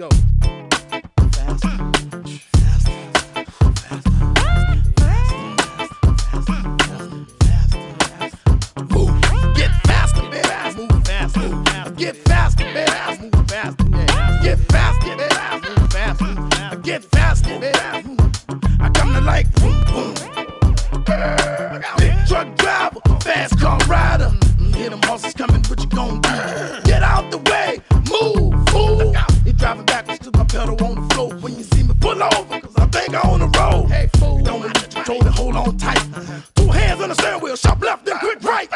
Go. Get faster, baby. Move faster. Faster. Get faster, baby. Move faster. Get faster, baby. I come to like boom, boom. Big truck driver, fast Control it, hold on tight. Two hands on the steering wheel, sharp left, then quick right.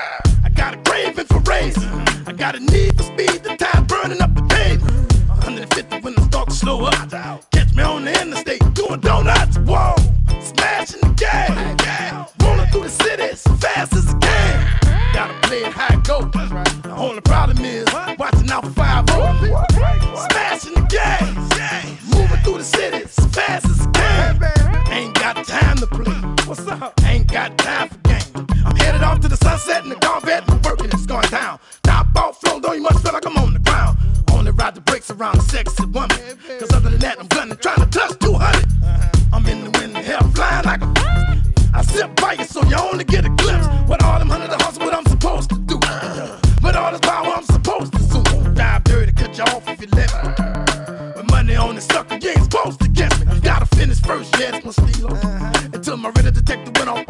I got a craving for racing. I got a need for speed, the time burning up the pavement. 150 when I start to slow up. Catch me on the interstate, doing donuts. Whoa, smashing the gas. Rolling through the city as fast as I can. Gotta play it it go. The only problem is watching out for 5 Smashing the game. Moving through the city as fast as I can. Ain't got time to play. What's up? Ain't got time for games. I'm headed off to the sunset in the Corvette. My working is going down. Top off flow, though you must feel like I'm on the ground. Only ride the brakes around a sexy woman. Cause other than that, I'm gunning, trying to touch 200. I'm in the wind, hell flying like a. I sit by you so you only get a glimpse. What all them hundred Until my riddle detector went on.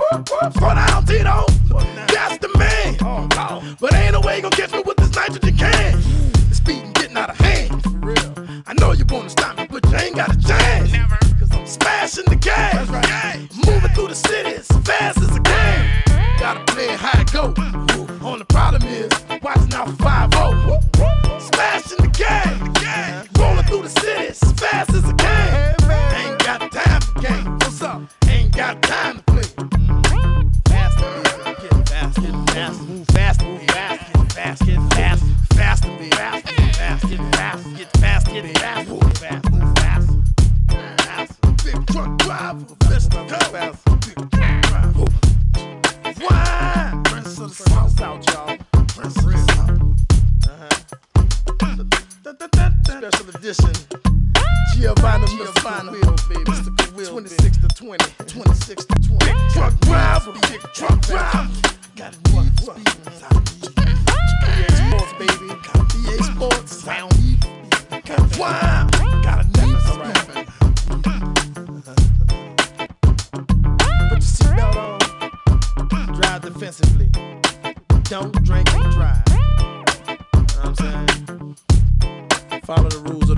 Slow down, Tito. That's the man. But ain't no way gonna catch me with this nitrogen can. The speeding getting out of hand. for real. I know you wanna stop me, but you ain't got a chance. Cause I'm smashing the gas. right. Moving through the city as fast as a game. Gotta play high go. Only problem is watching out for 5 -0. Up? Ain't got time to play. Faster, get fast, get fast, move fast, move fast, get fast, get fast, fast, fast, get fast, get fast, get fast, move fast, move fast. Fast. Big truck. Big truck? Prince South, y'all. Prince South. Uh-huh. Special edition. Giovanna Giovanna 20, 26 to 20. Big truck driver, big truck driver. Got it one BA Sports, baby. BA Sports. Round. Wow. Got a necklace around. Put your seatbelt on. Drive defensively. Don't drink and drive. You know what I'm saying? Follow the rules